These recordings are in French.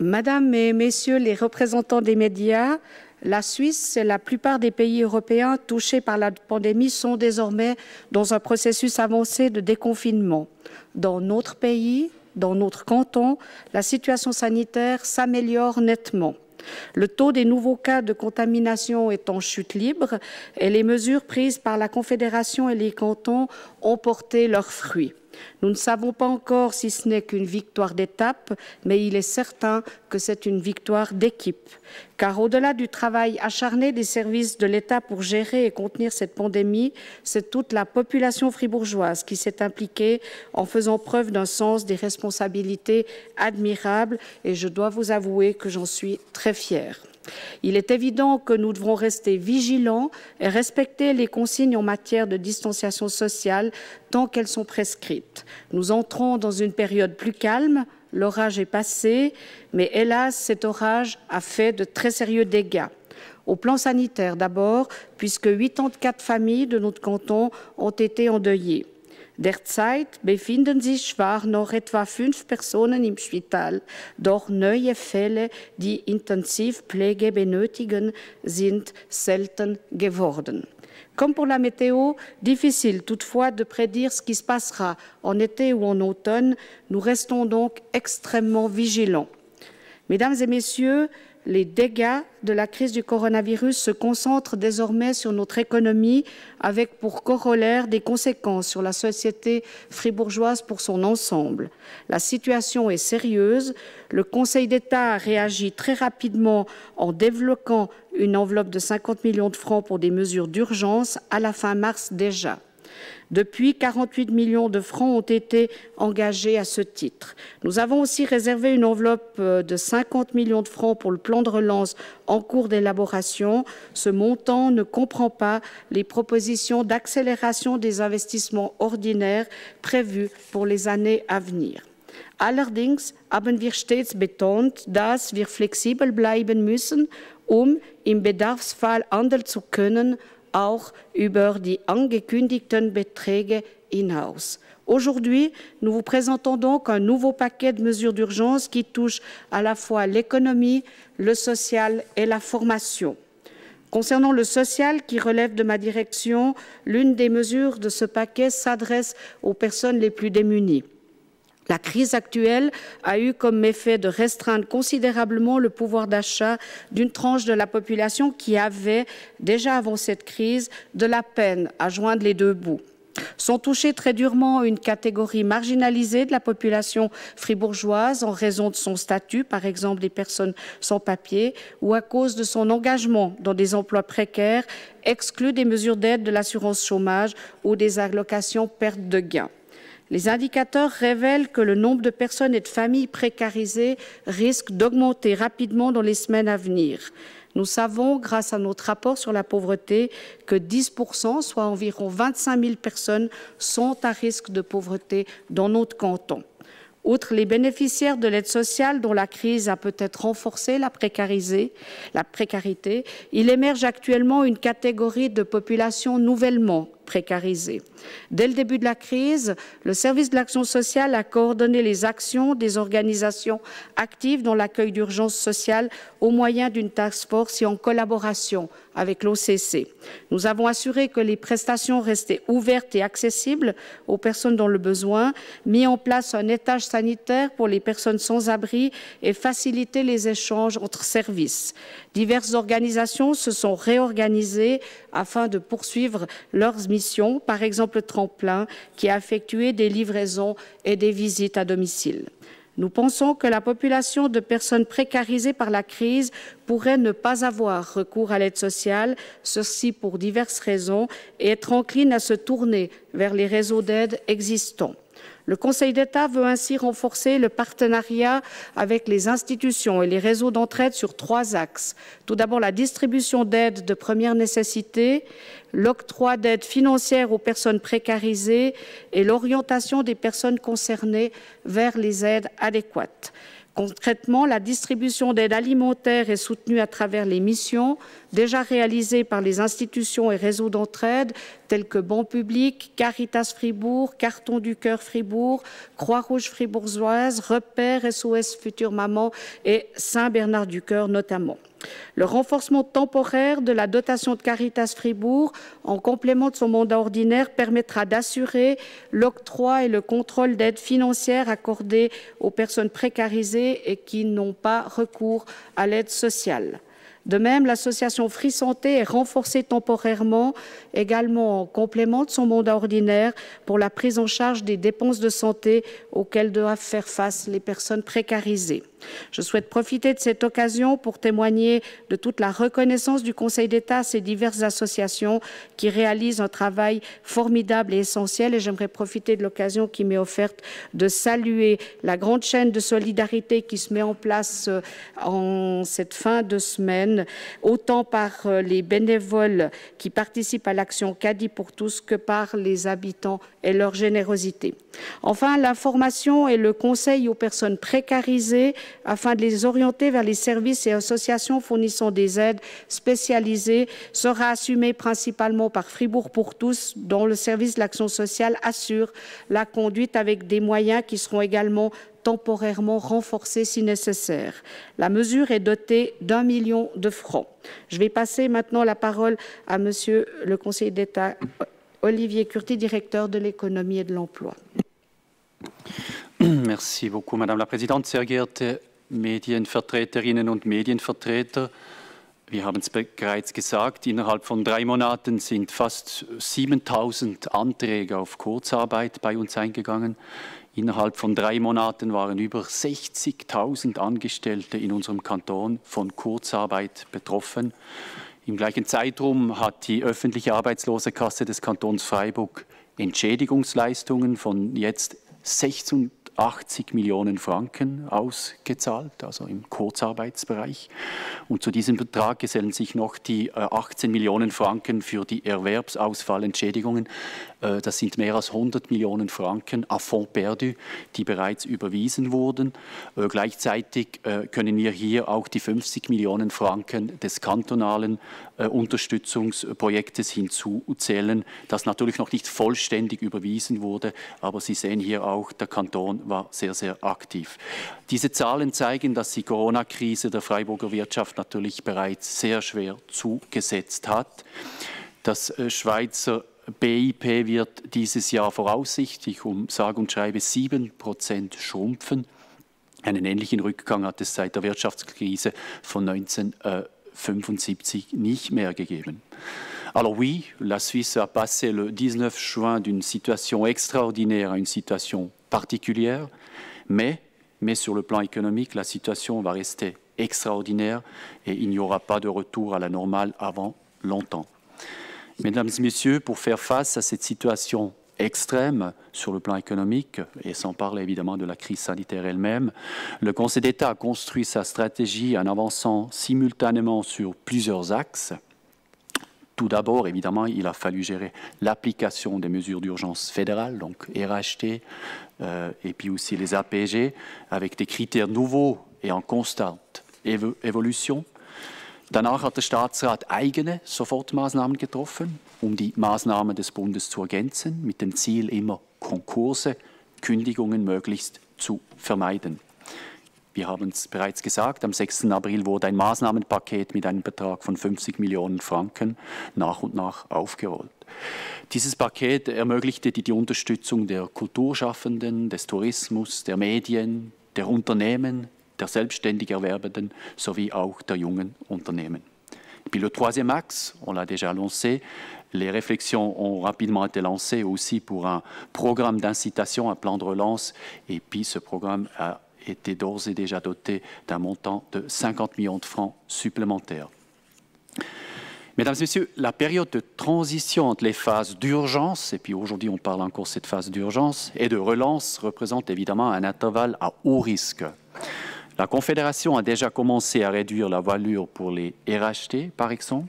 Madame et Messieurs les représentants des médias, la Suisse et la plupart des pays européens touchés par la pandémie sont désormais dans un processus avancé de déconfinement. Dans notre pays, dans notre canton, la situation sanitaire s'améliore nettement. Le taux des nouveaux cas de contamination est en chute libre et les mesures prises par la Confédération et les cantons ont porté leurs fruits. Nous ne savons pas encore si ce n'est qu'une victoire d'étape, mais il est certain que c'est une victoire d'équipe. Car au-delà du travail acharné des services de l'État pour gérer et contenir cette pandémie, c'est toute la population fribourgeoise qui s'est impliquée en faisant preuve d'un sens des responsabilités admirable et je dois vous avouer que j'en suis très fière. Il est évident que nous devrons rester vigilants et respecter les consignes en matière de distanciation sociale tant qu'elles sont prescrites. Nous entrons dans une période plus calme, l'orage est passé, mais hélas, cet orage a fait de très sérieux dégâts. Au plan sanitaire d'abord, puisque 84 familles de notre canton ont été endeuillées. Derzeit befinden sich zwar noch etwa fünf Personen im Spital, doch neue Fälle, die Intensivpflege benötigen, sind selten geworden. Comme pour la météo, difficile toutefois de prédire ce qui se passera en été ou en automne. Nous restons donc extrêmement vigilants. Mesdames et messieurs, les dégâts de la crise du coronavirus se concentrent désormais sur notre économie, avec pour corollaire des conséquences sur la société fribourgeoise pour son ensemble. La situation est sérieuse. Le Conseil d'État a réagi très rapidement en développant une enveloppe de 50 millions de francs pour des mesures d'urgence à la fin mars déjà. Depuis, 48 millions de francs ont été engagés à ce titre. Nous avons aussi réservé une enveloppe euh, de 50 millions de francs pour le plan de relance en cours d'élaboration. Ce montant ne comprend pas les propositions d'accélération des investissements ordinaires prévus pour les années à venir. Allerdings haben wir stets betont, dass wir flexibel bleiben um auch über die angekündigten Beträge hinaus. Aujourd'hui, nous vous présentons donc un nouveau paquet de mesures d'urgence qui touche à la fois l'économie, le social et la formation. Concernant le social qui relève de ma direction, l'une des mesures de ce paquet s'adresse aux personnes les plus démunies. La crise actuelle a eu comme effet de restreindre considérablement le pouvoir d'achat d'une tranche de la population qui avait, déjà avant cette crise, de la peine à joindre les deux bouts. Sont touchées très durement une catégorie marginalisée de la population fribourgeoise en raison de son statut, par exemple des personnes sans papier, ou à cause de son engagement dans des emplois précaires, exclus des mesures d'aide de l'assurance chômage ou des allocations perte de gains. Les indicateurs révèlent que le nombre de personnes et de familles précarisées risque d'augmenter rapidement dans les semaines à venir. Nous savons, grâce à notre rapport sur la pauvreté, que 10%, soit environ 25 000 personnes, sont à risque de pauvreté dans notre canton. Outre les bénéficiaires de l'aide sociale dont la crise a peut-être renforcé la, précarité, il émerge actuellement une catégorie de population nouvellement Dès le début de la crise, le service de l'action sociale a coordonné les actions des organisations actives dans l'accueil d'urgence sociale au moyen d'une task force et en collaboration avec l'OCC. Nous avons assuré que les prestations restaient ouvertes et accessibles aux personnes dans le besoin, mis en place un étage sanitaire pour les personnes sans abri et facilité les échanges entre services. Diverses organisations se sont réorganisées afin de poursuivre leurs missions, par exemple Tremplin, qui a effectué des livraisons et des visites à domicile. Nous pensons que la population de personnes précarisées par la crise pourrait ne pas avoir recours à l'aide sociale, ceci pour diverses raisons, et être encline à se tourner vers les réseaux d'aide existants. Le Conseil d'État veut ainsi renforcer le partenariat avec les institutions et les réseaux d'entraide sur trois axes. Tout d'abord, la distribution d'aides de première nécessité, l'octroi d'aides financières aux personnes précarisées et l'orientation des personnes concernées vers les aides adéquates. Concrètement, la distribution d'aide alimentaire est soutenue à travers les missions déjà réalisées par les institutions et réseaux d'entraide, tels que Bon Public, Caritas Fribourg, Carton du Cœur Fribourg, Croix-Rouge Fribourgeoise, Repère SOS Future Maman et Saint-Bernard du Cœur notamment. Le renforcement temporaire de la dotation de Caritas Fribourg, en complément de son mandat ordinaire, permettra d'assurer l'octroi et le contrôle d'aides financières accordées aux personnes précarisées et qui n'ont pas recours à l'aide sociale. De même, l'association Free Santé est renforcée temporairement, également en complément de son mandat ordinaire, pour la prise en charge des dépenses de santé auxquelles doivent faire face les personnes précarisées. Je souhaite profiter de cette occasion pour témoigner de toute la reconnaissance du Conseil d'État à ces diverses associations qui réalisent un travail formidable et essentiel. Et j'aimerais profiter de l'occasion qui m'est offerte de saluer la grande chaîne de solidarité qui se met en place euh, en cette fin de semaine, autant par euh, les bénévoles qui participent à l'action Cadi pour tous que par les habitants et leur générosité. Enfin, l'information et le conseil aux personnes précarisées afin de les orienter vers les services et associations fournissant des aides spécialisées sera assumé principalement par Fribourg pour tous, dont le service de l'action sociale assure la conduite avec des moyens qui seront également temporairement renforcés si nécessaire. La mesure est dotée d'un million de francs. Je vais passer maintenant la parole à Monsieur le conseiller d'État Olivier Curti, directeur de l'économie et de l'emploi. Merci beaucoup, Madame la Présidente. Sehr geehrte Medienvertreterinnen und Medienvertreter, wir haben es bereits gesagt, innerhalb von drei Monaten sind fast 7000 Anträge auf Kurzarbeit bei uns eingegangen. Innerhalb von drei Monaten waren über 60.000 Angestellte in unserem Kanton von Kurzarbeit betroffen. Im gleichen Zeitraum hat die öffentliche Arbeitslosenkasse des Kantons Freiburg Entschädigungsleistungen von jetzt 86 Millionen Franken ausgezahlt, also im Kurzarbeitsbereich. Und zu diesem Betrag gesellen sich noch die 18 äh, Millionen Franken für die Erwerbsausfallentschädigungen. Äh, das sind mehr als 100 Millionen Franken à fond perdu, die bereits überwiesen wurden. Äh, gleichzeitig können wir hier auch die 50 Millionen Franken des kantonalen Unterstützungsprojektes hinzuzählen, das natürlich noch nicht vollständig überwiesen wurde, aber Sie sehen hier auch, der Kanton war sehr, sehr aktiv. Diese Zahlen zeigen, dass die Corona-Krise der Freiburger Wirtschaft natürlich bereits sehr schwer zugesetzt hat. Das äh, Schweizer BIP wird dieses Jahr voraussichtlich um sage und schreibe 7 Prozent schrumpfen. Einen ähnlichen Rückgang hat es seit der Wirtschaftskrise von 1975 nicht mehr gegeben. Alors oui, la Suisse a passé le 19 juin d'une situation extraordinaire à une situation particulière, mais, mais sur le plan économique, la situation va rester extraordinaire et il n'y aura pas de retour à la normale avant longtemps. Mesdames et Messieurs, pour faire face à cette situation extrême sur le plan économique, et sans parler évidemment de la crise sanitaire elle-même, le Conseil d'État a construit sa stratégie en avançant simultanément sur plusieurs axes. Tout d'abord, évidemment, il a fallu gérer l'application des mesures d'urgence fédérales, donc RHT, euh, et puis aussi les APG, avec des critères nouveaux et en constante évolution. Danach hat der Staatsrat eigene Sofortmaßnahmen getroffen, um die Maßnahmen des Bundes zu ergänzen, mit dem Ziel, immer Konkurse, Kündigungen möglichst zu vermeiden. Wir haben es bereits gesagt, am 6. April wurde ein Maßnahmenpaket mit einem Betrag von 50 Millionen Franken nach und nach aufgerollt. Dieses Paket ermöglichte die, die Unterstützung der Kulturschaffenden, des Tourismus, der Medien, der Unternehmen, der selbstständig Erwerbenden sowie auch der jungen Unternehmen. Puis le troisième axe, on l'a déjà lancé, les réflexions ont rapidement été lancées aussi pour un programme d'incitation, un plan de relance, et puis ce programme a était d'ores et déjà doté d'un montant de 50 millions de francs supplémentaires. Mesdames et Messieurs, la période de transition entre les phases d'urgence, et puis aujourd'hui on parle encore de cette phase d'urgence, et de relance représente évidemment un intervalle à haut risque. La Confédération a déjà commencé à réduire la voilure pour les RHT, par exemple,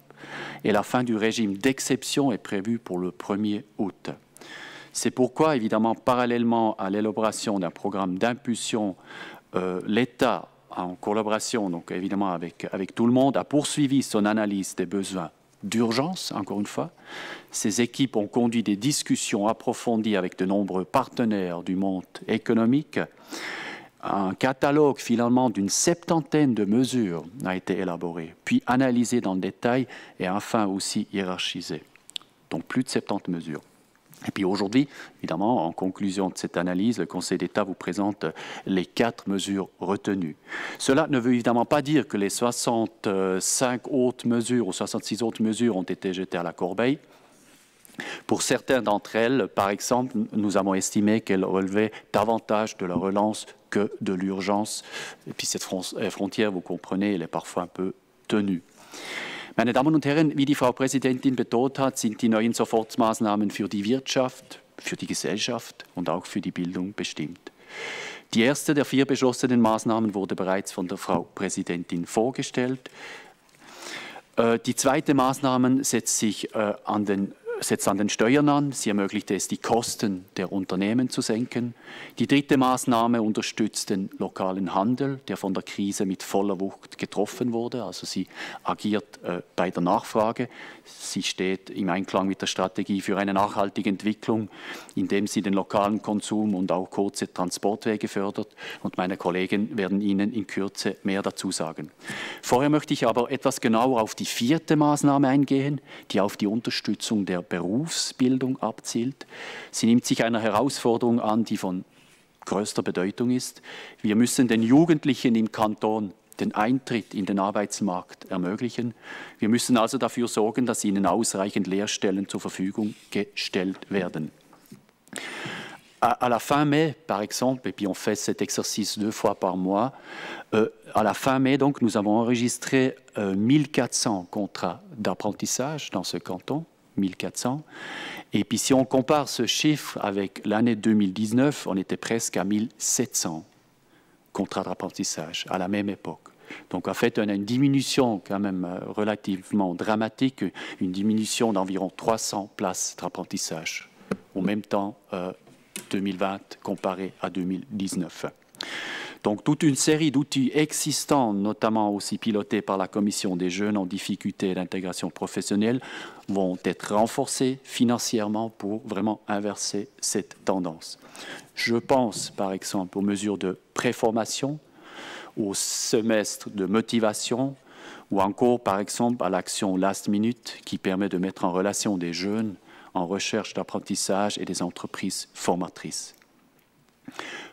et la fin du régime d'exception est prévue pour le 1er août. C'est pourquoi, évidemment, parallèlement à l'élaboration d'un programme d'impulsion, euh, l'État, en collaboration, évidemment avec, avec tout le monde, a poursuivi son analyse des besoins d'urgence, encore une fois. Ces équipes ont conduit des discussions approfondies avec de nombreux partenaires du monde économique. Un catalogue finalement d'une septantaine de mesures a été élaboré, puis analysé dans le détail et enfin aussi hiérarchisé. Donc plus de 70 mesures. Et puis aujourd'hui, évidemment, en conclusion de cette analyse, le Conseil d'État vous présente les quatre mesures retenues. Cela ne veut évidemment pas dire que les 65 autres mesures ou 66 autres mesures ont été jetées à la corbeille. Pour certaines d'entre elles, par exemple, nous avons estimé qu'elles relevaient davantage de la relance que de l'urgence. Et puis cette frontière, vous comprenez, elle est parfois un peu tenue. Meine Damen und Herren, wie die Frau Präsidentin betont hat, sind die neuen Sofortmaßnahmen für die Wirtschaft, für die Gesellschaft und auch für die Bildung bestimmt. Die erste der vier beschlossenen Maßnahmen wurde bereits von der Frau Präsidentin vorgestellt. Äh, die zweite Maßnahme setzt sich äh, an den setzt an den Steuern an. Sie ermöglicht es, die Kosten der Unternehmen zu senken. Die dritte Maßnahme unterstützt den lokalen Handel, der von der Krise mit voller Wucht getroffen wurde. Also sie agiert äh, bei der Nachfrage. Sie steht im Einklang mit der Strategie für eine nachhaltige Entwicklung, indem sie den lokalen Konsum und auch kurze Transportwege fördert. Und meine Kollegen werden Ihnen in Kürze mehr dazu sagen. Vorher möchte ich aber etwas genauer auf die vierte Maßnahme eingehen, die auf die Unterstützung der Berufsbildung abzielt. Sie nimmt sich einer Herausforderung an, die von größter Bedeutung ist. Wir müssen den Jugendlichen im Kanton den Eintritt in den Arbeitsmarkt ermöglichen. Wir müssen also dafür sorgen, dass ihnen ausreichend Lehrstellen zur Verfügung gestellt werden. À, la fin mai, par exemple, et puis on fait cet exercice deux fois par mois, euh, à la fin mai, donc, nous avons enregistré euh, 1400 contrats d'apprentissage dans ce canton. 1400. Et puis si on compare ce chiffre avec l'année 2019, on était presque à 1700 contrats d'apprentissage à la même époque. Donc en fait, on a une diminution quand même euh, relativement dramatique, une diminution d'environ 300 places d'apprentissage au même temps 2020 euh, comparé à 2019. Donc toute une série d'outils existants, notamment aussi pilotés par la Commission des jeunes en difficulté d'intégration professionnelle, vont être renforcés financièrement pour vraiment inverser cette tendance. Je pense par exemple aux mesures de préformation, au semestre de motivation, ou encore par exemple à l'action Last Minute qui permet de mettre en relation des jeunes en recherche d'apprentissage et des entreprises formatrices.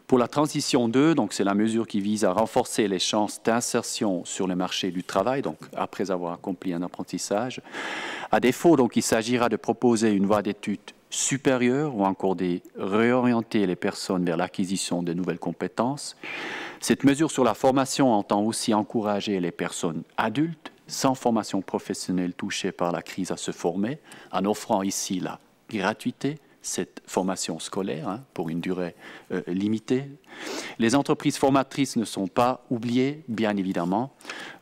Pour la transition 2, donc c'est la mesure qui vise à renforcer les chances d'insertion sur le marché du travail, donc après avoir accompli un apprentissage. À défaut, donc, il s'agira de proposer une voie d'études supérieure ou encore de réorienter les personnes vers l'acquisition de nouvelles compétences. Cette mesure sur la formation entend aussi encourager les personnes adultes sans formation professionnelle touchées par la crise à se former, en offrant ici la gratuité, cette formation scolaire hein, pour une durée euh, limitée. Les entreprises formatrices ne sont pas oubliées, bien évidemment.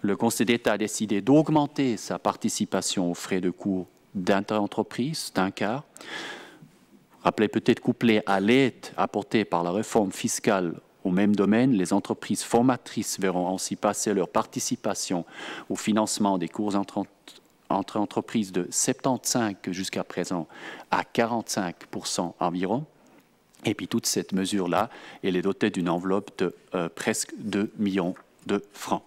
Le Conseil d'État a décidé d'augmenter sa participation aux frais de cours d'interentreprise d'un quart. Rappelez peut-être couplé à l'aide apportée par la réforme fiscale au même domaine, les entreprises formatrices verront ainsi passer leur participation au financement des cours entre entreprises de 75 jusqu'à présent à 45% environ. Et puis toute cette mesure-là, elle est dotée d'une enveloppe de euh, presque 2 millions de francs.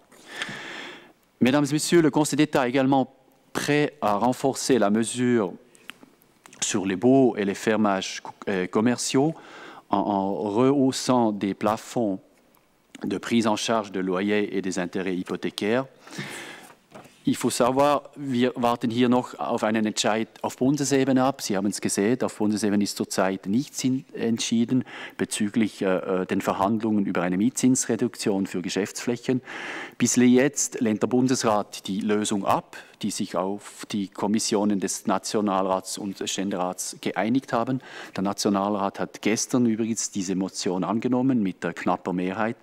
Mesdames et Messieurs, le Conseil d'État est également prêt à renforcer la mesure sur les baux et les fermages euh, commerciaux en rehaussant des plafonds de prise en charge de loyers et des intérêts hypothécaires. Savoir, wir warten hier noch auf einen Entscheid auf Bundesebene ab. Sie haben es gesehen, auf Bundesebene ist zurzeit nichts entschieden bezüglich äh, äh, den Verhandlungen über eine Mietzinsreduktion für Geschäftsflächen. Bis jetzt lehnt der Bundesrat die Lösung ab die sich auf die Kommissionen des Nationalrats und Ständerats geeinigt haben. Der Nationalrat hat gestern übrigens diese Motion angenommen mit der knapper Mehrheit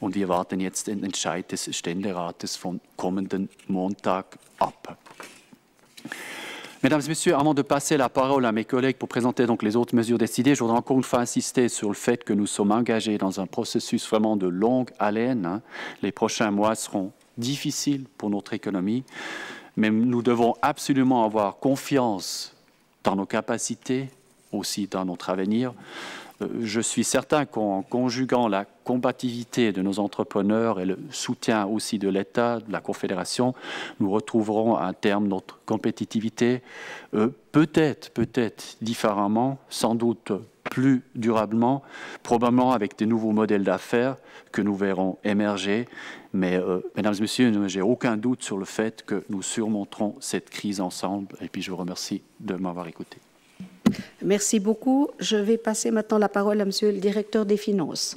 und wir warten jetzt den Entscheid des Ständerates vom kommenden Montag ab. Mesdames et Messieurs, avant de passer la parole à mes collègues pour présenter donc les autres mesures décidées, je voudrais encore une fois insister sur le fait que nous sommes engagés dans un processus vraiment de longue haleine. Les prochains mois seront difficiles pour notre économie. Mais nous devons absolument avoir confiance dans nos capacités, aussi dans notre avenir. Euh, je suis certain qu'en conjuguant la combativité de nos entrepreneurs et le soutien aussi de l'État, de la Confédération, nous retrouverons à terme notre compétitivité, euh, peut-être, peut-être différemment, sans doute plus durablement, probablement avec des nouveaux modèles d'affaires que nous verrons émerger. Mais, euh, mesdames et messieurs, j'ai aucun doute sur le fait que nous surmonterons cette crise ensemble. Et puis, je vous remercie de m'avoir écouté. Merci beaucoup. Je vais passer maintenant la parole à Monsieur le directeur des finances.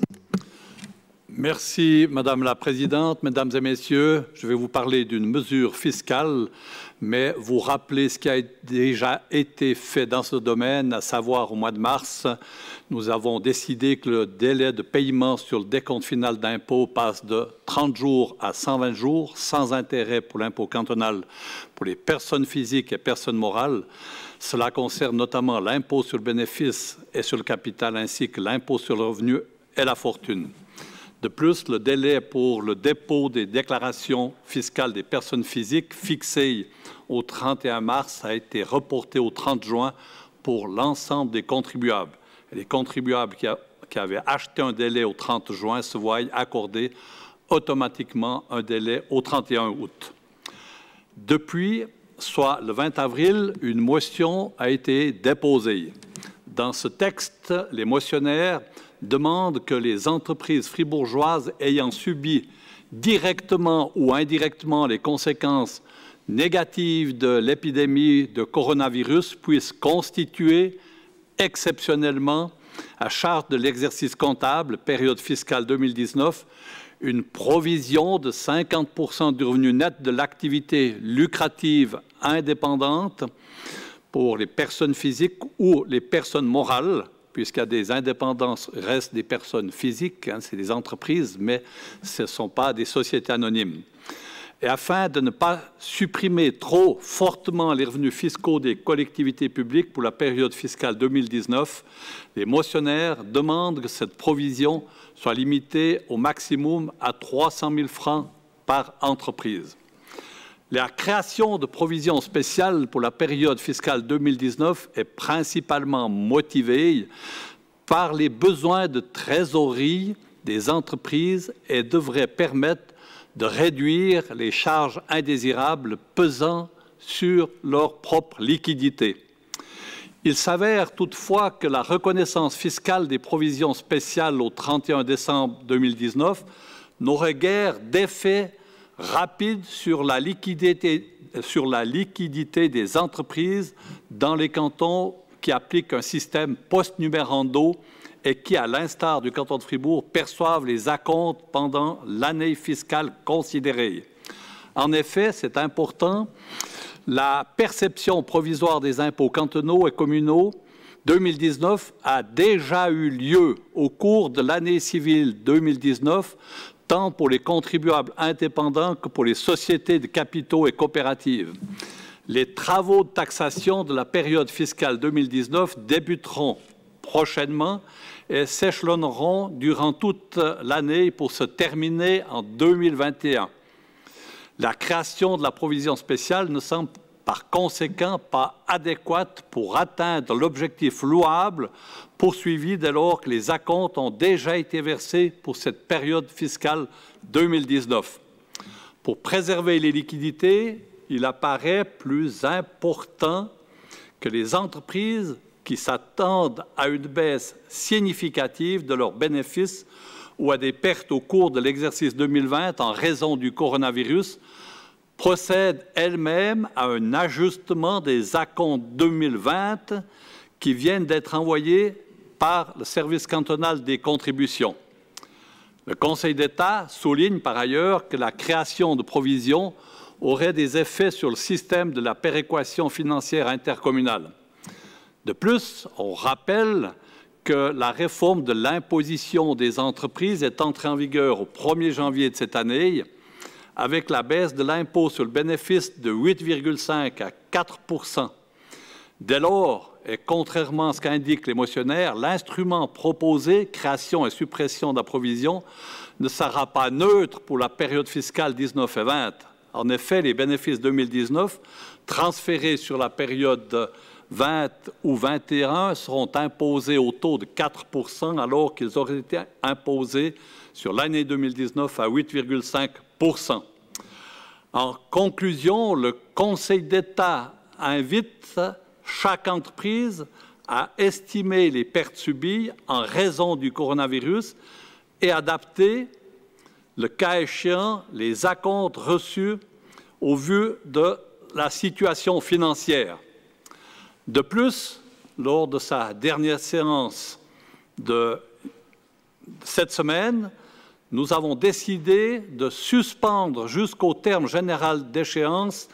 Merci, Madame la Présidente. Mesdames et Messieurs, je vais vous parler d'une mesure fiscale, mais vous rappeler ce qui a déjà été fait dans ce domaine, à savoir au mois de mars, nous avons décidé que le délai de paiement sur le décompte final d'impôt passe de 30 jours à 120 jours, sans intérêt pour l'impôt cantonal pour les personnes physiques et personnes morales. Cela concerne notamment l'impôt sur le bénéfice et sur le capital, ainsi que l'impôt sur le revenu et la fortune. De plus, le délai pour le dépôt des déclarations fiscales des personnes physiques fixé au 31 mars a été reporté au 30 juin pour l'ensemble des contribuables. les contribuables qui, qui, avaient acheté un délai au 30 juin se voient accorder automatiquement un délai au 31 août. Depuis, soit le 20 avril, une motion a été déposée. Dans ce texte, les motionnaires demande que les entreprises fribourgeoises ayant subi directement ou indirectement les conséquences négatives de l'épidémie de coronavirus puissent constituer exceptionnellement, à charge de l'exercice comptable, période fiscale 2019, une provision de 50 du revenu net de l'activité lucrative indépendante pour les personnes physiques ou les personnes morales puisqu'il y a des indépendances, restent des personnes physiques, hein, c'est des entreprises, mais ce ne sont pas des sociétés anonymes. Et afin de ne pas supprimer trop fortement les revenus fiscaux des collectivités publiques pour la période fiscale 2019, les motionnaires demandent que cette provision soit limitée au maximum à 300 000 francs par entreprise. La création de provisions spéciales pour la période fiscale 2019 est principalement motivée par les besoins de trésorerie des entreprises et devrait permettre de réduire les charges indésirables pesant sur leur propre liquidité. Il s'avère toutefois que la reconnaissance fiscale des provisions spéciales au 31 décembre 2019 n'aurait guère d'effet rapide sur la liquidité, des entreprises dans les cantons qui appliquent un système post-numérando et qui, à l'instar du canton de Fribourg, perçoivent les acomptes pendant l'année fiscale considérée. En effet, c'est important, la perception provisoire des impôts cantonaux et communaux 2019 a déjà eu lieu au cours de l'année civile 2019 tant pour les contribuables indépendants que pour les sociétés de capitaux et coopératives. Les travaux de taxation de la période fiscale 2019 débuteront prochainement et s'échelonneront durant toute l'année pour se terminer en 2021. La création de la provision spéciale ne semble par conséquent pas adéquate pour atteindre l'objectif louable poursuivi dès lors que les acomptes ont déjà été versés pour cette période fiscale 2019. Pour préserver les liquidités, il apparaît plus important que les entreprises qui s'attendent à une baisse significative de leurs bénéfices ou à des pertes au cours de l'exercice 2020 en raison du coronavirus procède elle-même à un ajustement des acomptes 2020 qui viennent d'être envoyés par le service cantonal des contributions. Le Conseil d'État souligne par ailleurs que la création de provisions aurait des effets sur le système de la péréquation financière intercommunale. De plus, on rappelle que la réforme de l'imposition des entreprises est entrée en vigueur au 1er janvier de cette année avec la baisse de l'impôt sur le bénéfice de 8,5 à 4% Dès lors, et contrairement à ce qu'indiquent les motionnaires, l'instrument proposé, création et suppression d'approvision, ne sera pas neutre pour la période fiscale 19 et 20. En effet, les bénéfices 2019 transférés sur la période 20 ou 21 seront imposés au taux de 4% alors qu'ils auraient été imposés sur l'année 2019 à 8,5% En conclusion, le Conseil d'État invite chaque entreprise à estimer les pertes subies en raison du coronavirus et adapter, le cas échéant, les acomptes reçus au vu de la situation financière. De plus, lors de sa dernière séance de cette semaine, nous avons décidé de suspendre jusqu'au terme général d'échéance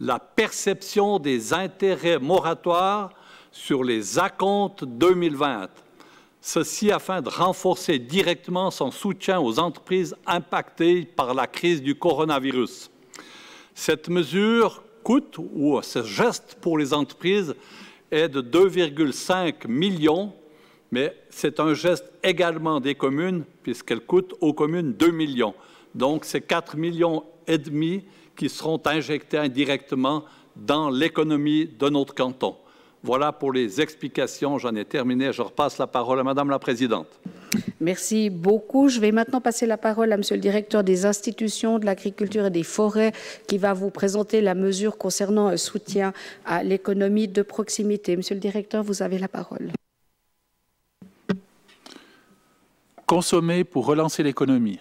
la perception des intérêts moratoires sur les acomptes 2020. Ceci afin de renforcer directement son soutien aux entreprises impactées par la crise du coronavirus. Cette mesure coûte, ou ce geste pour les entreprises, est de 2,5 millions, mais c'est un geste également des communes, puisqu'elle coûte aux communes 2 millions. Donc, c'est 4 millions et demi qui seront injectés indirectement dans l'économie de notre canton. Voilà pour les explications. J'en ai terminé. Je repasse la parole à Madame la Présidente. Merci beaucoup. Je vais maintenant passer la parole à Monsieur le directeur des institutions de l'agriculture et des forêts qui va vous présenter la mesure concernant un soutien à l'économie de proximité. Monsieur le directeur, vous avez la parole. Consommer pour relancer l'économie.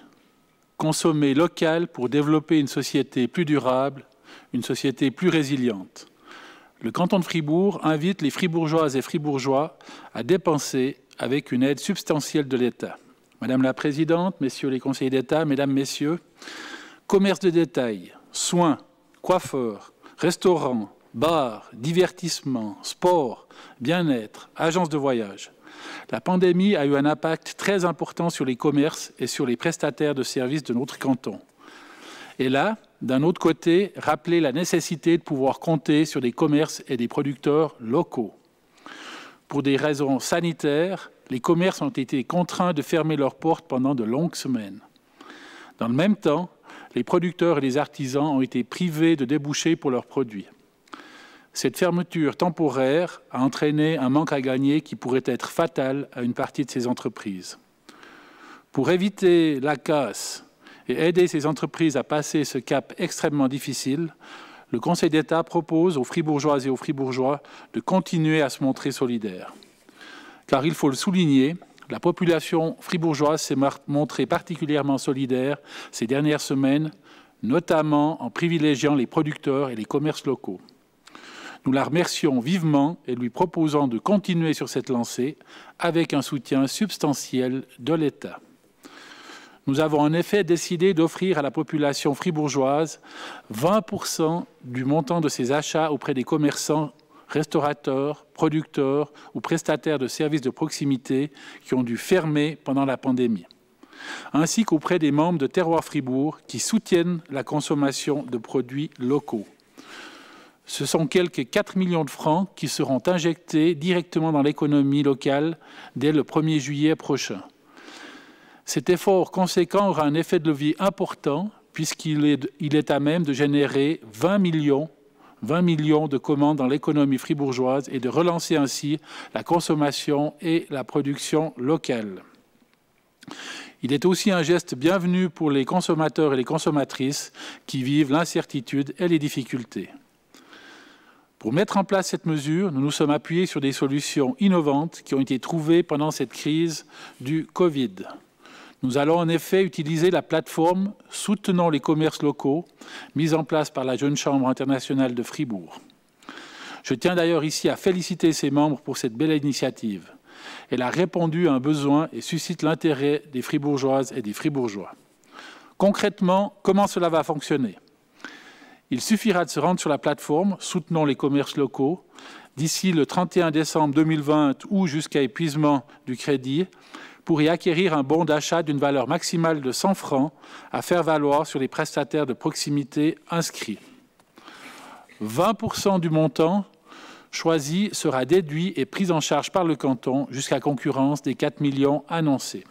Consommer local pour développer une société plus durable, une société plus résiliente le canton de Fribourg invite les fribourgeoises et fribourgeois à dépenser avec une aide substantielle de l'État. Madame la Présidente, Messieurs les conseillers d'État, Mesdames, Messieurs, commerce de détail, soins, coiffeurs, restaurants, bars, divertissement, sport, bien-être, agences de voyage. La pandémie a eu un impact très important sur les commerces et sur les prestataires de services de notre canton. Et là, d'un autre côté, rappeler la nécessité de pouvoir compter sur des commerces et des producteurs locaux. Pour des raisons sanitaires, les commerces ont été contraints de fermer leurs portes pendant de longues semaines. Dans le même temps, les producteurs et les artisans ont été privés de débouchés pour leurs produits. Cette fermeture temporaire a entraîné un manque à gagner qui pourrait être fatal à une partie de ces entreprises. Pour éviter la casse et aider ces entreprises à passer ce cap extrêmement difficile, le Conseil d'État propose aux fribourgeoises et aux fribourgeois de continuer à se montrer solidaires. Car il faut le souligner, la population fribourgeoise s'est montrée particulièrement solidaire ces dernières semaines, notamment en privilégiant les producteurs et les commerces locaux. Nous la remercions vivement et lui proposons de continuer sur cette lancée avec un soutien substantiel de l'État. Nous avons en effet décidé d'offrir à la population fribourgeoise 20% du montant de ses achats auprès des commerçants, restaurateurs, producteurs ou prestataires de services de proximité qui ont dû fermer pendant la pandémie, ainsi qu'auprès des membres de Terroir Fribourg qui soutiennent la consommation de produits locaux. Ce sont quelques 4 millions de francs qui seront injectés directement dans l'économie locale dès le 1er juillet prochain. Cet effort conséquent aura un effet de levier important puisqu'il est, à même de générer 20 millions 20 millions de commandes dans l'économie fribourgeoise et de relancer ainsi la consommation et la production locale. Il est aussi un geste bienvenu pour les consommateurs et les consommatrices qui vivent l'incertitude et les difficultés. Pour mettre en place cette mesure, nous nous sommes appuyés sur des solutions innovantes qui ont été trouvées pendant cette crise du Covid. Nous allons en effet utiliser la plateforme Soutenons les commerces locaux, mise en place par la Jeune Chambre internationale de Fribourg. Je tiens d'ailleurs ici à féliciter ses membres pour cette belle initiative. Elle a répondu à un besoin et suscite l'intérêt des fribourgeoises et des fribourgeois. Concrètement, comment cela va fonctionner? Il suffira de se rendre sur la plateforme Soutenons les commerces locaux d'ici le 31 décembre 2020 ou jusqu'à épuisement du crédit pour y acquérir un bon d'achat d'une valeur maximale de 100 francs à faire valoir sur les prestataires de proximité inscrits. 20% du montant choisi sera déduit et pris en charge par le canton jusqu'à concurrence des 4 millions annoncés.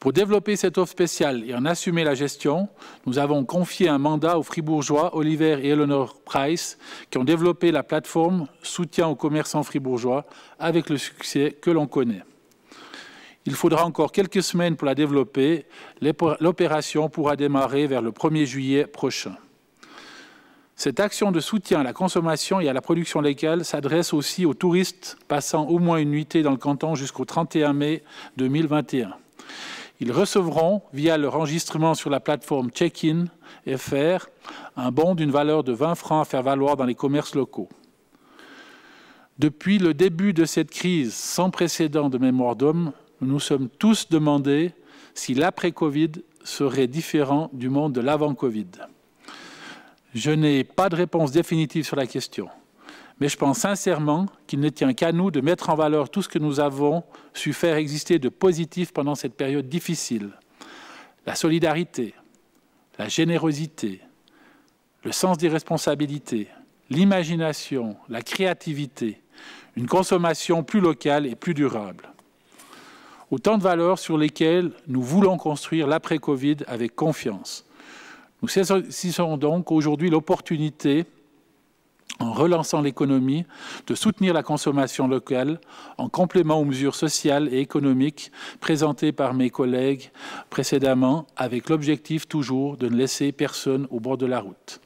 Pour développer cette offre spéciale et en assumer la gestion, nous avons confié un mandat aux fribourgeois Oliver et Eleanor Price qui ont développé la plateforme Soutien aux commerçants fribourgeois avec le succès que l'on connaît. Il faudra encore quelques semaines pour la développer. L'opération pourra démarrer vers le 1er juillet prochain. Cette action de soutien à la consommation et à la production locale s'adresse aussi aux touristes passant au moins une nuitée dans le canton jusqu'au 31 mai 2021. Ils recevront, via leur enregistrement sur la plateforme Check-in FR, un bon d'une valeur de 20 francs à faire valoir dans les commerces locaux. Depuis le début de cette crise sans précédent de mémoire d'homme, nous nous sommes tous demandé si l'après-Covid serait différent du monde de l'avant-Covid. Je n'ai pas de réponse définitive sur la question, mais je pense sincèrement qu'il ne tient qu'à nous de mettre en valeur tout ce que nous avons su faire exister de positif pendant cette période difficile. La solidarité, la générosité, le sens des responsabilités, l'imagination, la créativité, une consommation plus locale et plus durable. Autant de valeurs sur lesquelles nous voulons construire l'après-Covid avec confiance. Nous saisissons donc aujourd'hui l'opportunité, en relançant l'économie, de soutenir la consommation locale en complément aux mesures sociales et économiques présentées par mes collègues précédemment, avec l'objectif toujours de ne laisser personne au bord de la route.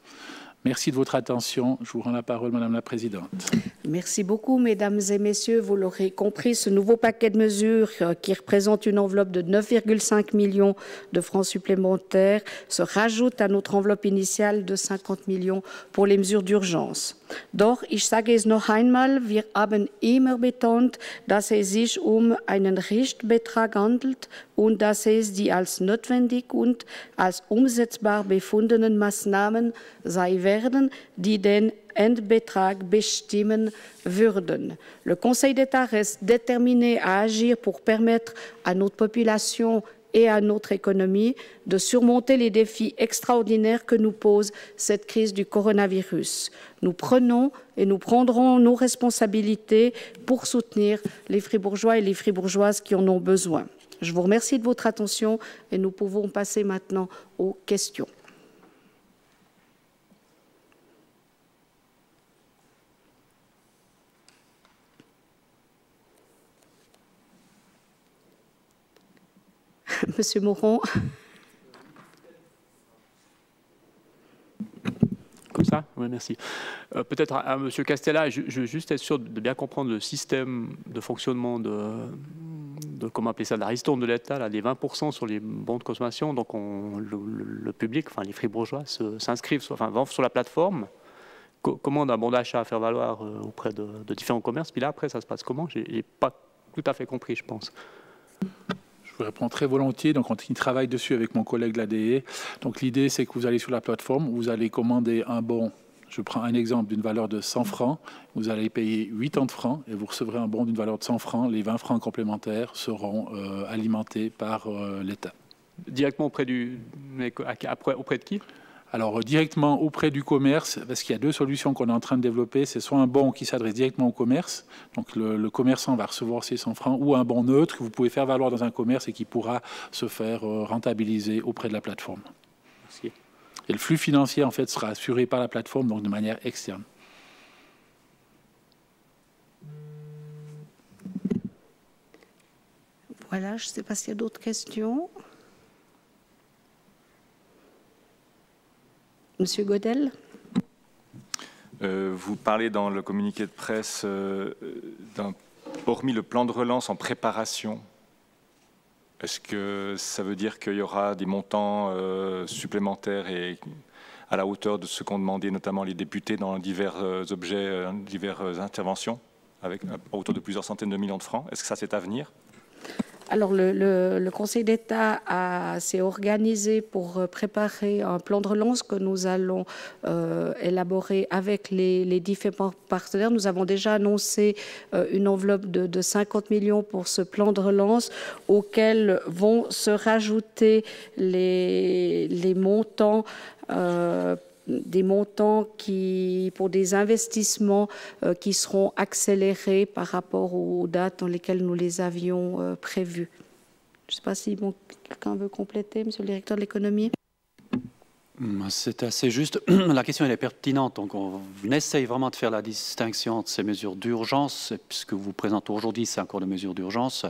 Merci de votre attention. Je vous rends la parole, Madame la Présidente. Merci beaucoup, Mesdames et Messieurs. Vous l'aurez compris, ce nouveau paquet de mesures euh, qui représente une enveloppe de 9,5 millions de francs supplémentaires se rajoute à notre enveloppe initiale de 50 millions pour les mesures d'urgence. Doch ich sage es noch einmal, wir haben immer betont, dass es sich um einen Richtbetrag handelt und dass es die als notwendig und als umsetzbar befundenen Maßnahmen sei werden, die den Endbetrag bestimmen würden. Le Conseil d'État reste déterminé à agir pour permettre à notre population et à notre économie de surmonter les défis extraordinaires que nous pose cette crise du coronavirus. Nous prenons et nous prendrons nos responsabilités pour soutenir les fribourgeois et les fribourgeoises qui en ont besoin. Je vous remercie de votre attention et nous pouvons passer maintenant aux questions. Monsieur Moron. Comme ça Oui, merci. Euh, peut-être à, Monsieur Castella, je, veux juste être sûr de bien comprendre le système de fonctionnement de, de comment appeler ça, la ristourne de l'État, les 20% sur les bons de consommation. Donc, on, le, public, enfin les fribourgeois, s'inscrivent, enfin vont sur la plateforme, commandent un bon d'achat à faire valoir euh, auprès de, de, différents commerces. Puis là, après, ça se passe comment? J'ai pas tout à fait compris, je pense. Vous réponds très volontiers. Donc, on travaille dessus avec mon collègue de l'ADE. Donc, l'idée, c'est que vous allez sur la plateforme, vous allez commander un bon. Je prends un exemple d'une valeur de 100 francs. Vous allez payer 80 francs et vous recevrez un bon d'une valeur de 100 francs. Les 20 francs complémentaires seront euh, alimentés par euh, l'État. Directement auprès auprès de qui? Alors directement auprès du commerce, parce qu'il y a deux solutions qu'on est en train de développer. C'est soit un bon qui s'adresse directement au commerce, donc le, commerçant va recevoir ses 100 francs, ou un bon neutre que vous pouvez faire valoir dans un commerce et qui pourra se faire euh, rentabiliser auprès de la plateforme. Merci. Et le flux financier en fait sera assuré par la plateforme, donc de manière externe. Voilà, je ne sais pas s'il y a d'autres questions. Monsieur Godel euh, Vous parlez dans le communiqué de presse, euh, hormis le plan de relance en préparation, est-ce que ça veut dire qu'il y aura des montants euh, supplémentaires et à la hauteur de ce qu'ont demandé notamment les députés dans divers objets, diverses interventions, avec autour de plusieurs centaines de millions de francs? Est-ce que ça c'est à venir? Alors, le, Conseil d'État s'est organisé pour euh, préparer un plan de relance que nous allons euh, élaborer avec les, différents partenaires. Nous avons déjà annoncé euh, une enveloppe de, 50 millions pour ce plan de relance auquel vont se rajouter les, les montants des montants qui, pour des investissements euh, qui seront accélérés par rapport aux dates dans lesquelles nous les avions euh, prévus. Je ne sais pas si quelqu'un veut compléter, Monsieur le directeur de l'économie. C'est assez juste. La question est pertinente. Donc on essaye vraiment de faire la distinction entre ces mesures d'urgence, puisque vous présentez aujourd'hui, c'est encore des mesures d'urgence,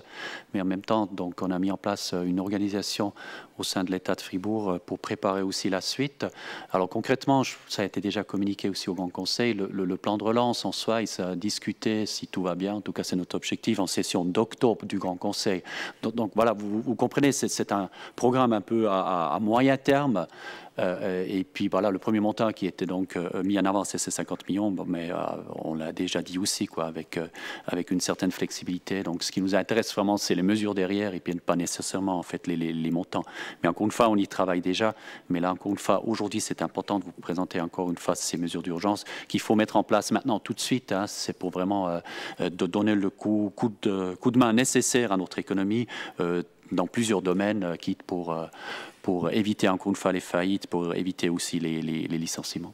mais en même temps, donc on a mis en place une organisation au sein de l'État de Fribourg pour préparer aussi la suite. Alors concrètement, ça a été déjà communiqué aussi au Grand Conseil. Le, plan de relance en soi, il s'est discuté, si tout va bien, en tout cas c'est notre objectif, en session d'octobre du Grand Conseil. Donc, voilà, vous, comprenez, c'est un programme un peu à moyen terme. Euh, et puis voilà, le premier montant qui était donc euh, mis en avant, c'est ces 50 millions, mais euh, on l'a déjà dit aussi, quoi, avec, avec une certaine flexibilité. Donc ce qui nous intéresse vraiment, c'est les mesures derrière et puis pas nécessairement en fait les, montants. Mais encore une fois, on y travaille déjà. Mais là, encore une fois, aujourd'hui, c'est important de vous présenter encore une fois ces mesures d'urgence qu'il faut mettre en place maintenant, tout de suite. Hein. c'est pour vraiment de donner le coup, coup, de, coup de main nécessaire à notre économie dans plusieurs domaines, quitte pour, pour éviter encore une fois les faillites, pour éviter aussi les, licenciements.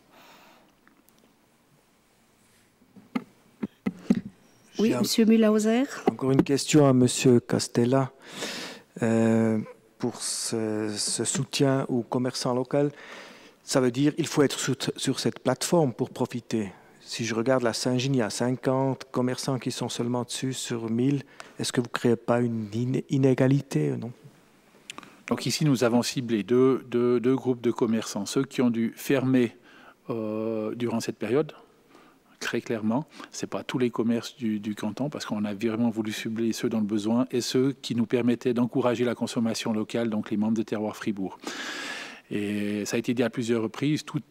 Oui, Monsieur Mühlhauser. Encore une question à Monsieur Castella. Euh, pour ce, soutien aux commerçants locaux, ça veut dire qu'il faut être sur, cette plateforme pour profiter. Si je regarde la Saint-Gine, il y a 50 commerçants qui sont seulement dessus sur 1000. Est-ce que vous ne créez pas une inégalité non? Donc ici, nous avons ciblé deux, groupes de commerçants, ceux qui ont dû fermer euh, durant cette période, très clairement. Ce n'est pas tous les commerces du, canton, parce qu'on a vraiment voulu cibler ceux dans le besoin et ceux qui nous permettaient d'encourager la consommation locale, donc les membres de Terroir Fribourg. Et ça a été dit à plusieurs reprises, toute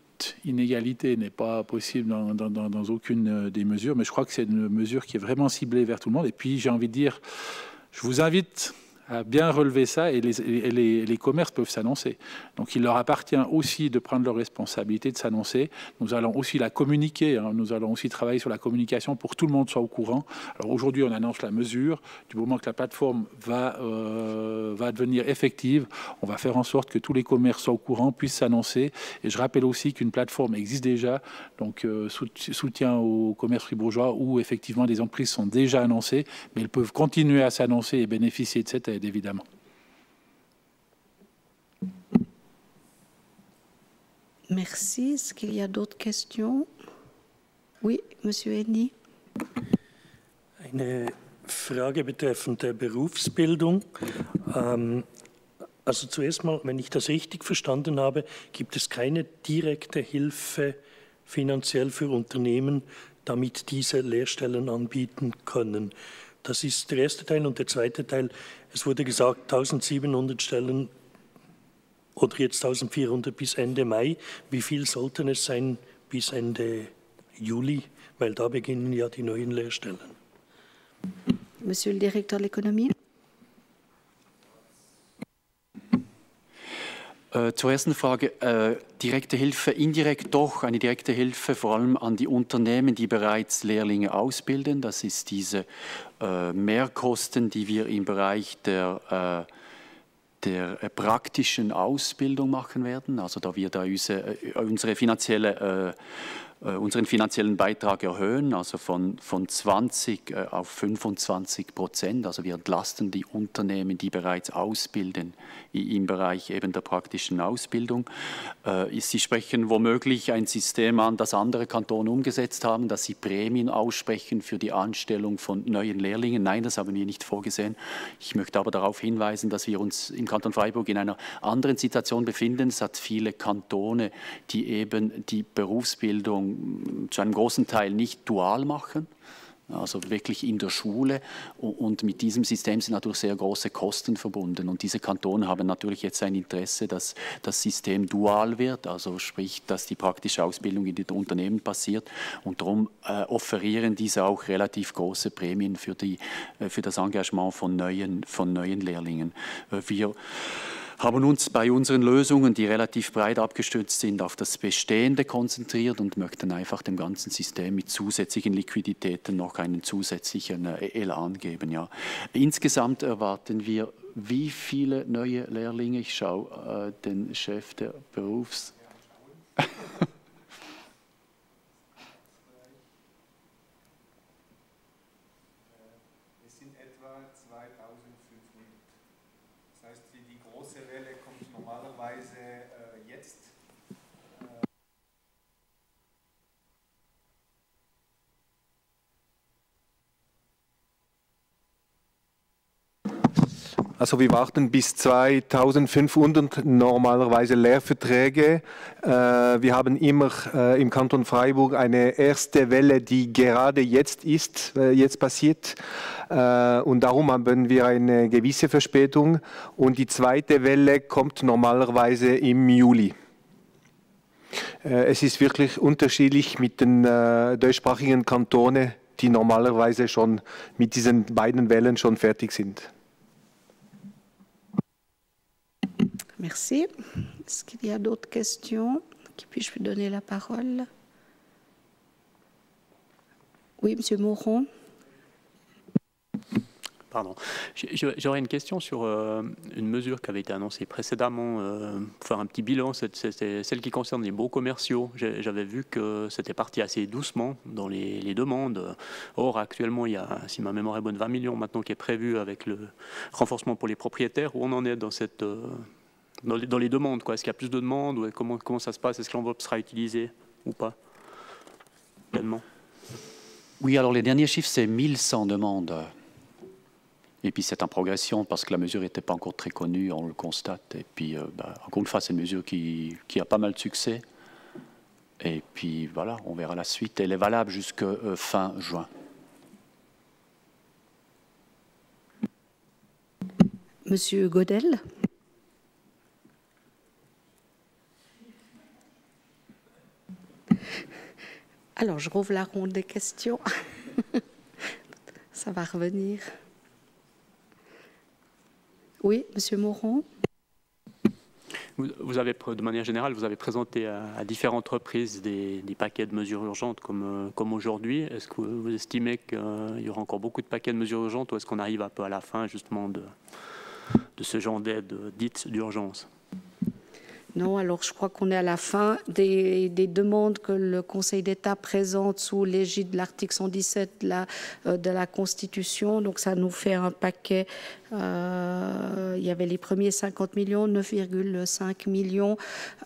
inégalité n'est pas possible dans, dans, aucune des mesures, mais je crois que c'est une mesure qui est vraiment ciblée vers tout le monde. Et puis j'ai envie de dire, je vous invite à bien relever ça et les, les, commerces peuvent s'annoncer. Donc il leur appartient aussi de prendre leurs responsabilités, de s'annoncer. Nous allons aussi la communiquer, hein. nous allons aussi travailler sur la communication pour que tout le monde soit au courant. Alors aujourd'hui on annonce la mesure, du moment que la plateforme va, euh, va devenir effective, on va faire en sorte que tous les commerces soient au courant, puissent s'annoncer. Et je rappelle aussi qu'une plateforme existe déjà, donc euh, soutien au commerce fribourgeois où effectivement des entreprises sont déjà annoncées, mais elles peuvent continuer à s'annoncer et bénéficier de cette aide évidemment. Merci. Est-ce qu'il y a d'autres questions Oui, Monsieur Edny. Eine Frage betreffend der Berufsbildung. Ähm, also zuerst mal, wenn ich das richtig verstanden habe, gibt es keine direkte Hilfe finanziell für Unternehmen, damit diese Lehrstellen anbieten können. Das ist der erste Teil. Und der zweite Teil, es wurde gesagt, 1700 Stellen oder jetzt 1400 bis Ende Mai. Wie viel sollten es sein bis Ende Juli? Weil da beginnen ja die neuen Lehrstellen. Monsieur le directeur de l'économie. Äh, zur ersten Frage, äh, direkte Hilfe, indirekt doch, eine direkte Hilfe vor allem an die Unternehmen, die bereits Lehrlinge ausbilden. Das ist diese äh, Mehrkosten, die wir im Bereich der, der praktischen Ausbildung machen werden. Also da wir da unsere, unsere finanzielle unseren finanziellen Beitrag erhöhen, also von, von 20 äh, auf 25 Prozent. Also wir entlasten die Unternehmen, die bereits ausbilden im Bereich eben der praktischen Ausbildung. Äh, sie sprechen womöglich ein System an, das andere Kantone umgesetzt haben, dass sie Prämien aussprechen für die Anstellung von neuen Lehrlingen. Nein, das haben wir nicht vorgesehen. Ich möchte aber darauf hinweisen, dass wir uns im Kanton Freiburg in einer anderen Situation befinden. Es hat viele Kantone, die eben die Berufsbildung zu einem großen Teil nicht dual machen, also wirklich in der Schule. Und mit diesem System sind natürlich sehr große Kosten verbunden. Und diese Kantone haben natürlich jetzt ein Interesse, dass das System dual wird, also sprich, dass die praktische Ausbildung in den Unternehmen passiert. Und darum äh, offerieren diese auch relativ große Prämien für, die, äh, für das Engagement von neuen, von neuen Lehrlingen. Äh, wir haben uns bei unseren Lösungen, die relativ breit abgestützt sind, auf das Bestehende konzentriert und möchten einfach dem ganzen System mit zusätzlichen Liquiditäten noch einen zusätzlichen äh, Elan geben. Ja. Insgesamt erwarten wir wie viele neue Lehrlinge? Ich schaue äh, den Chef der Berufs... Also wir warten bis 2500 normalerweise Lehrverträge. Äh, wir haben immer äh, im Kanton Freiburg eine erste Welle, die gerade jetzt ist, äh, jetzt passiert. Und darum haben wir eine gewisse Verspätung. Und die zweite Welle kommt normalerweise im Juli. Es ist wirklich unterschiedlich mit den deutschsprachigen Kantonen, die normalerweise schon mit diesen beiden Wellen schon fertig sind. Merci. Est-ce qu'il y a d'autres questions Qui puis-je lui donner la parole? Oui, Monsieur Moron. Pardon. J'aurais une question sur euh, une mesure qui avait été annoncée précédemment, euh, pour faire un petit bilan, c'est celle qui concerne les baux commerciaux. J'avais vu que c'était parti assez doucement dans les, demandes. Or, actuellement, il y a, si ma mémoire est bonne, 20 millions maintenant qui est prévu avec le renforcement pour les propriétaires. Où on en est dans cette... Dans les, dans les demandes Est-ce qu'il y a plus de demandes ou comment, comment ça se passe? Est-ce que l'enveloppe sera utilisée ou pas? Pleinement Oui, alors les derniers chiffres, c'est 1100 demandes. Et puis c'est en progression parce que la mesure n'était pas encore très connue, on le constate. Et puis, euh, bah, encore une fois, c'est une mesure qui, qui, a pas mal de succès. Et puis voilà, on verra la suite. Elle est valable jusqu'à euh, fin juin. Monsieur Godel Alors, je rouvre la ronde des questions. Ça va revenir. Oui, Monsieur Moron. Vous avez, de manière générale, vous avez présenté à, différentes reprises des, paquets de mesures urgentes comme, euh, aujourd'hui. Est-ce que vous estimez qu'il y aura encore beaucoup de paquets de mesures urgentes ou est-ce qu'on arrive un peu à la fin justement de, de ce genre d'aide dite d'urgence? Non, alors je crois qu'on est à la fin des, demandes que le Conseil d'État présente sous l'égide de l'article 117 de la, euh, de la Constitution. Donc ça nous fait un paquet euh, il y avait les premiers 50 millions, 9,5 millions.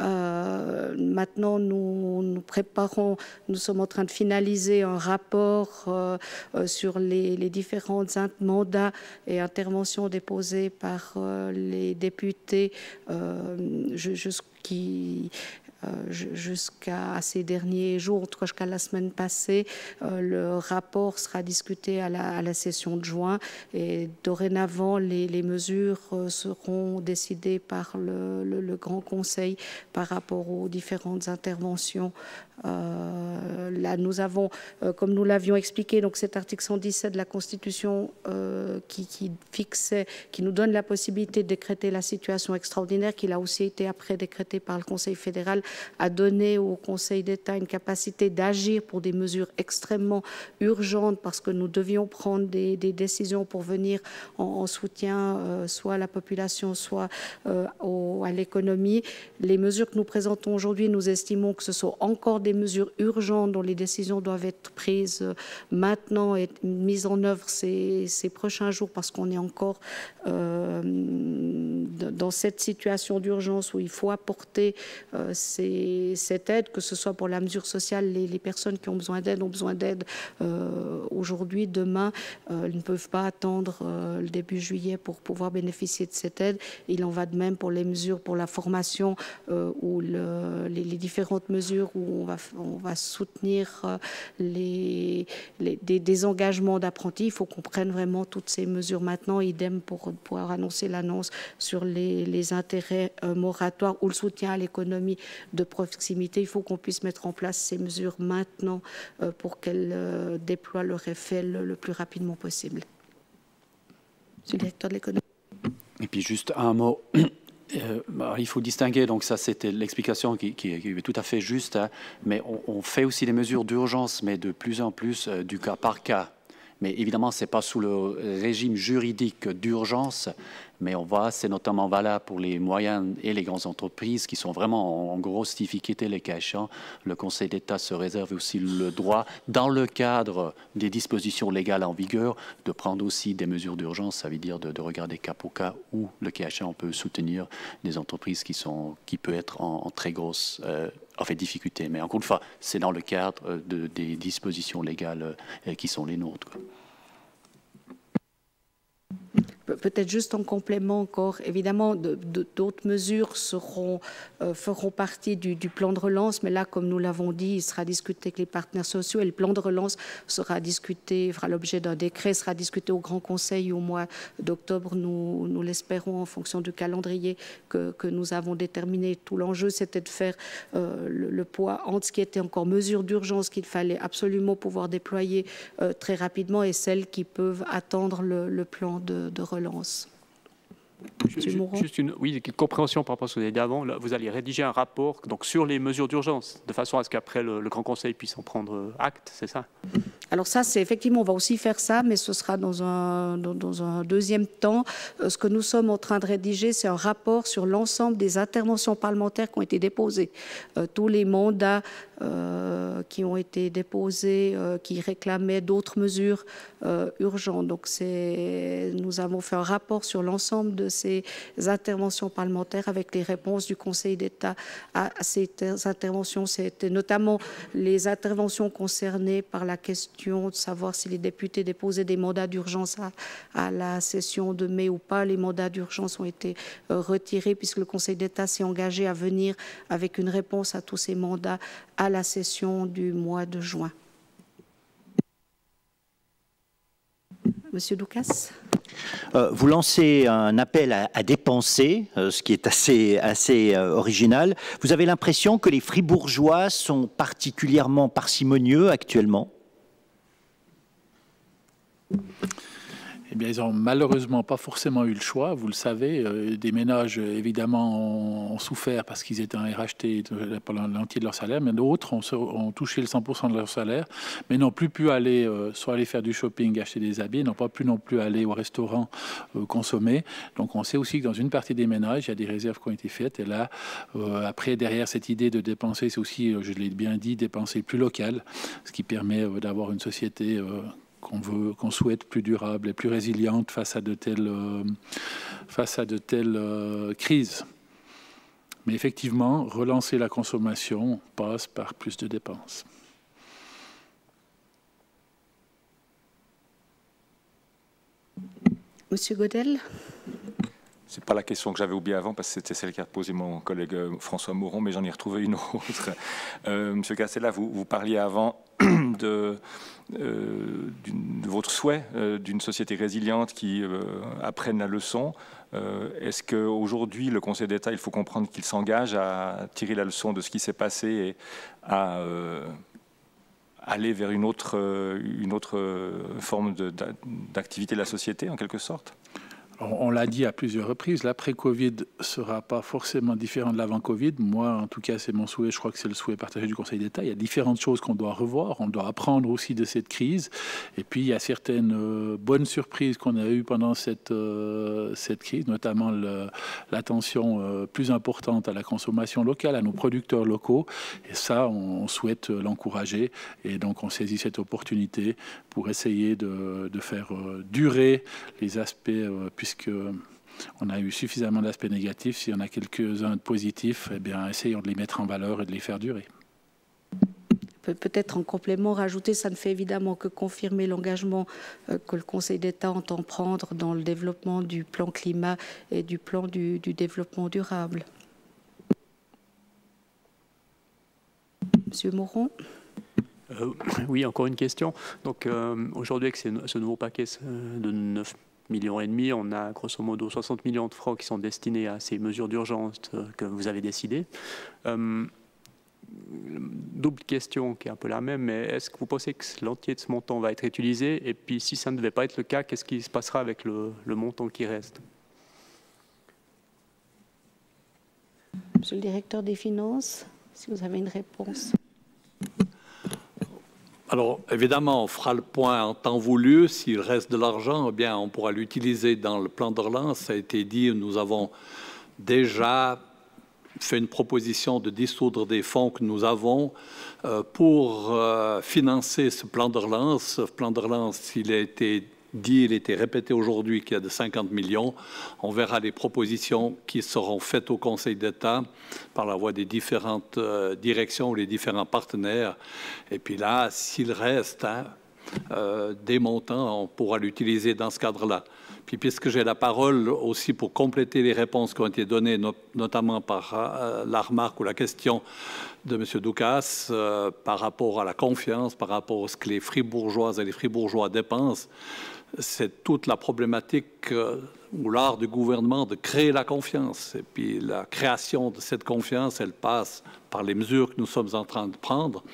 Euh, maintenant, nous, préparons, nous sommes en train de finaliser un rapport euh, sur les, différents mandats et interventions déposées par les députés qui jusqu'à ces derniers jours, en tout cas jusqu'à la semaine passée. Euh, le rapport sera discuté à la, session de juin et dorénavant, les, mesures euh, seront décidées par le, Grand Conseil par rapport aux différentes interventions euh, là, nous avons, euh, comme nous l'avions expliqué, donc cet article 117 de la Constitution euh, qui, nous donne la possibilité de décréter la situation extraordinaire, qui a aussi été après décrété par le Conseil fédéral, a donné au Conseil d'État une capacité d'agir pour des mesures extrêmement urgentes parce que nous devions prendre des, décisions pour venir en, soutien soit à la population, soit à l'économie. Les mesures que nous présentons aujourd'hui, nous estimons que ce sont encore des mesures urgentes dont les décisions doivent être prises euh, maintenant et mises en œuvre ces, prochains jours parce qu'on est encore euh, dans cette situation d'urgence où il faut apporter euh, cette aide, que ce soit pour la mesure sociale, les, personnes qui ont besoin d'aide ont besoin d'aide aujourd'hui, demain, ils ne peuvent pas attendre le début juillet pour pouvoir bénéficier de cette aide. Il en va de même pour les mesures pour la formation ou le, les, différentes mesures où on va soutenir euh, des, engagements d'apprentis. Il faut qu'on prenne vraiment toutes ces mesures maintenant. Idem pour pouvoir annoncer l'annonce les, intérêts euh, moratoires ou le soutien à l'économie de proximité. Il faut qu'on puisse mettre en place ces mesures maintenant euh, pour qu'elles déploient leur effet le, plus rapidement possible. Monsieur le directeur de l'économie. Et puis juste un mot euh, il faut distinguer, donc ça c'était l'explication qui, est tout à fait juste, hein. mais on, fait aussi des mesures d'urgence, mais de plus en plus euh, du cas par cas. Mais évidemment, ce n'est pas sous le régime juridique d'urgence, Mais on voit, c'est notamment valable pour les moyennes et les grandes entreprises qui sont vraiment en grosse difficulté les cas Le Conseil d'État se réserve aussi le droit, dans le cadre des dispositions légales en vigueur, de prendre aussi des mesures d'urgence, ça veut dire de, regarder cas pour cas où le cas on peut soutenir des entreprises qui, sont, qui peuvent être en, très grosse euh, en fait, difficulté. Mais encore une fois, c'est dans le cadre de, des dispositions légales euh, qui sont les nôtres. Peut-être juste en complément encore, évidemment, d'autres mesures euh, feront partie du, plan de relance, mais là, comme nous l'avons dit, il sera discuté avec les partenaires sociaux et le plan de relance sera discuté, fera l'objet d'un décret, sera discuté au Grand Conseil au mois d'octobre, nous, l'espérons, en fonction du calendrier que, nous avons déterminé. Tout l'enjeu, c'était de faire euh, le, poids entre ce qui était encore mesure d'urgence qu'il fallait absolument pouvoir déployer euh, très rapidement et celles qui peuvent attendre le, plan de relance relance. Juste une, oui, une compréhension par rapport à ce que vous avez dit avant. vous allez rédiger un rapport donc, sur les mesures d'urgence, de façon à ce qu'après le, Grand Conseil puisse en prendre acte, c'est ça? Alors ça, c'est effectivement, on va aussi faire ça, mais ce sera dans un, dans, un deuxième temps. Euh, ce que nous sommes en train de rédiger, c'est un rapport sur l'ensemble des interventions parlementaires qui ont été déposées. Euh, tous les mandats euh, qui ont été déposés, qui réclamaient d'autres mesures urgentes. Donc nous avons fait un rapport sur l'ensemble de ces interventions parlementaires avec les réponses du Conseil d'État à ces interventions. C'était notamment les interventions concernées par la question de savoir si les députés déposaient des mandats d'urgence à, la session de mai ou pas. Les mandats d'urgence ont été euh, retirés puisque le Conseil d'État s'est engagé à venir avec une réponse à tous ces mandats à la session du mois de juin. Monsieur Doucas euh, vous lancez un appel à, dépenser, euh, ce qui est assez, assez euh, original. Vous avez l'impression que les fribourgeois sont particulièrement parcimonieux actuellement? Eh ils n'ont malheureusement pas forcément eu le choix. Vous le savez, euh, des ménages, évidemment, ont, souffert parce qu'ils étaient en RHT pendant l'entier de leur salaire, mais d'autres ont, touché le 100% de leur salaire, mais n'ont plus pu aller euh, soit aller faire du shopping, acheter des habits, n'ont pas pu non plus aller au restaurant euh, consommer. Donc, on sait aussi que dans une partie des ménages, il y a des réserves qui ont été faites. Et là, après, derrière cette idée de dépenser, c'est aussi, je l'ai bien dit, dépenser plus local, ce qui permet d'avoir une société qu'on veut, qu'on souhaite plus durable et plus résiliente face à de telles, euh, face à de telles euh, crises. Mais effectivement, relancer la consommation passe par plus de dépenses. Monsieur Godel c'est pas la question que j'avais oubliée avant parce que c'était celle qu'a posée mon collègue euh, François Mouron, mais j'en ai retrouvé une autre. Monsieur Cassella, vous, vous parliez avant de, euh, de votre souhait euh, d'une société résiliente qui euh, apprenne la leçon. Est-ce qu'aujourd'hui, le Conseil d'État, il faut comprendre qu'il s'engage à tirer la leçon de ce qui s'est passé et à aller vers une autre forme d'activité de la société, en quelque sorte? On l'a dit à plusieurs reprises, l'après-Covid sera pas forcément différent de l'avant-Covid. Moi, en tout cas, c'est mon souhait, je crois que c'est le souhait partagé du Conseil d'État. Il y a différentes choses qu'on doit revoir, on doit apprendre aussi de cette crise. Et puis, il y a certaines euh, bonnes surprises qu'on a eues pendant cette, euh, crise, notamment l'attention euh, plus importante à la consommation locale, à nos producteurs locaux. Et ça, on, souhaite l'encourager. Et donc, on saisit cette opportunité pour essayer de, de faire durer les aspects puisque on a eu suffisamment d'aspects négatifs. Si on a quelques-uns de positifs, eh bien, essayons de les mettre en valeur et de les faire durer. Peut-être en complément rajouter, ça ne fait évidemment que confirmer l'engagement euh, que le Conseil d'État entend prendre dans le développement du plan climat et du plan du, développement durable. Monsieur Moron euh, Oui, encore une question. Donc euh, aujourd'hui, avec ce nouveau paquet de 9 millions et demi, on a grosso modo 60 millions de francs qui sont destinés à ces mesures d'urgence euh, que vous avez décidées. Euh, double question qui est un peu la même, mais est-ce que vous pensez que l'entier de ce montant va être utilisé? Et puis si ça ne devait pas être le cas, qu'est-ce qui se passera avec le, montant qui reste? Monsieur le directeur des finances, si vous avez une réponse. Alors, évidemment, on fera le point en temps voulu. S'il reste de l'argent, eh bien, on pourra l'utiliser dans le plan de relance. Ça a été dit, nous avons déjà fait une proposition de dissoudre des fonds que nous avons euh, pour euh, financer ce plan de relance. Ce plan de relance, il a été dit, il été répété aujourd'hui qu'il y a de 50 millions. On verra les propositions qui seront faites au Conseil d'État par la voie des différentes euh, directions ou les différents partenaires. Et puis là, s'il reste hein, des montants, on pourra l'utiliser dans ce cadre-là. Puis puisque j'ai la parole aussi pour compléter les réponses qui ont été données, notamment par euh, la remarque ou la question de M. Doukas euh, par rapport à la confiance, par rapport à ce que les fribourgeoises et les fribourgeois dépensent, c'est toute la problématique euh, ou l'art du gouvernement de créer la confiance. Et puis la création de cette confiance, elle passe par les mesures que nous sommes en train de prendre,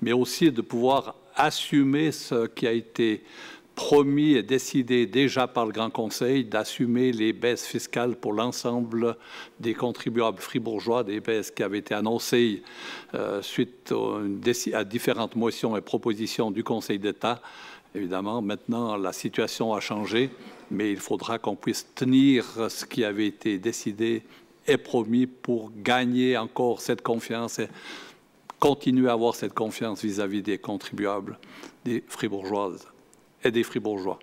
mais aussi de pouvoir assumer ce qui a été promis et décidé déjà par le Grand Conseil d'assumer les baisses fiscales pour l'ensemble des contribuables fribourgeois, des baisses qui avaient été annoncées euh, suite à différentes motions et propositions du Conseil d'État. Évidemment, maintenant, la situation a changé, mais il faudra qu'on puisse tenir ce qui avait été décidé et promis pour gagner encore cette confiance et continuer à avoir cette confiance vis-à-vis -vis des contribuables, des fribourgeoises et des fribourgeois.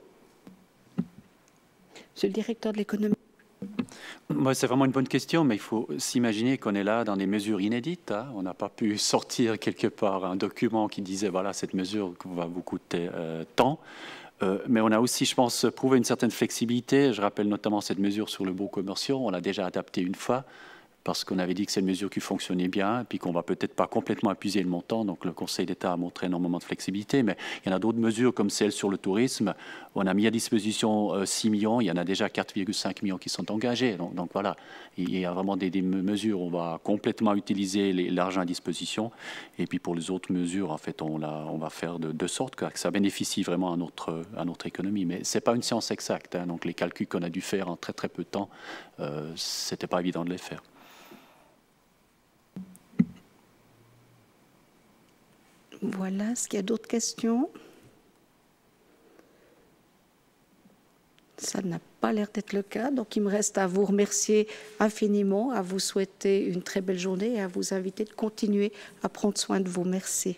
Monsieur le directeur de l'économie. C'est vraiment une bonne question, mais il faut s'imaginer qu'on est là dans des mesures inédites. Hein. On n'a pas pu sortir quelque part un document qui disait voilà, cette mesure va vous coûter euh, tant. Euh, mais on a aussi, je pense, prouvé une certaine flexibilité. Je rappelle notamment cette mesure sur le beau commerciaux. On l'a déjà adaptée une fois parce qu'on avait dit que c'est une mesure qui fonctionnait bien, puis qu'on va peut-être pas complètement épuiser le montant. Donc le Conseil d'État a montré énormément de flexibilité, mais il y en a d'autres mesures comme celle sur le tourisme. On a mis à disposition 6 euh, millions, il y en a déjà 4,5 millions qui sont engagés. Donc, voilà, il y a vraiment des, mesures, on va complètement utiliser l'argent à disposition. Et puis pour les autres mesures, en fait, on, va faire de, sorte que ça bénéficie vraiment à notre, économie. Mais ce n'est pas une science exacte. Hein. donc les calculs qu'on a dû faire en très très peu de temps, euh, ce n'était pas évident de les faire. Voilà, est-ce qu'il y a d'autres questions? Ça n'a pas l'air d'être le cas, donc il me reste à vous remercier infiniment, à vous souhaiter une très belle journée et à vous inviter de continuer à prendre soin de vous. Merci.